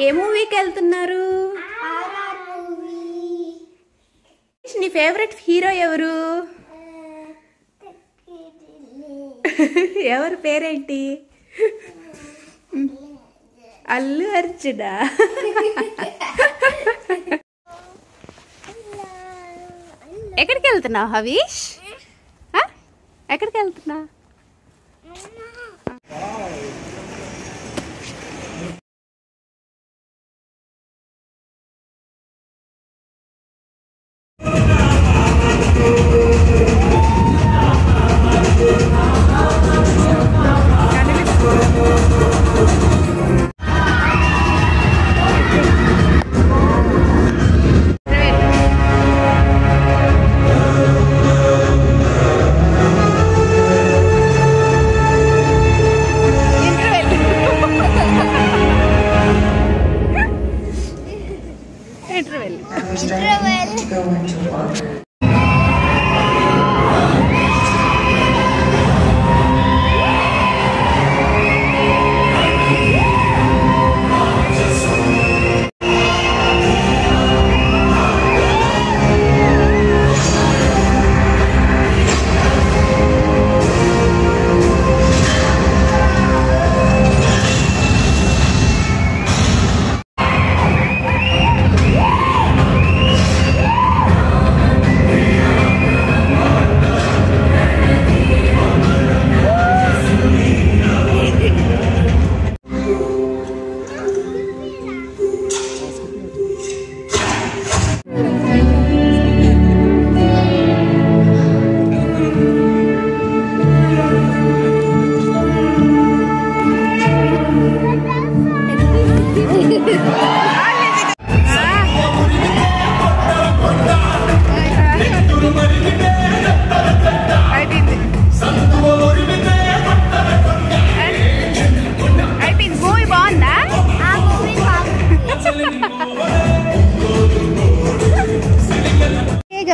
ఏ మూవీకి వెళ్తున్నారు? నీ ఫేవరెట్ హీరో ఎవరు? ఎవరి పేరేంటి? అల్లు అర్జున? ఎక్కడికి వెళ్తున్నావు హవీష్? ఆ? I was trying to go into water.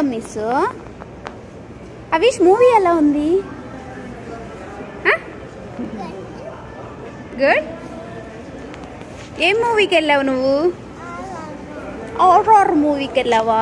ఏ గమ్మీసు అవిష్ మూవీ ఎలా ఉంది? గుడ్ ఏం మూవీకి వెళ్ళావు నువ్వు? హారర్ మూవీకి వెళ్ళావా?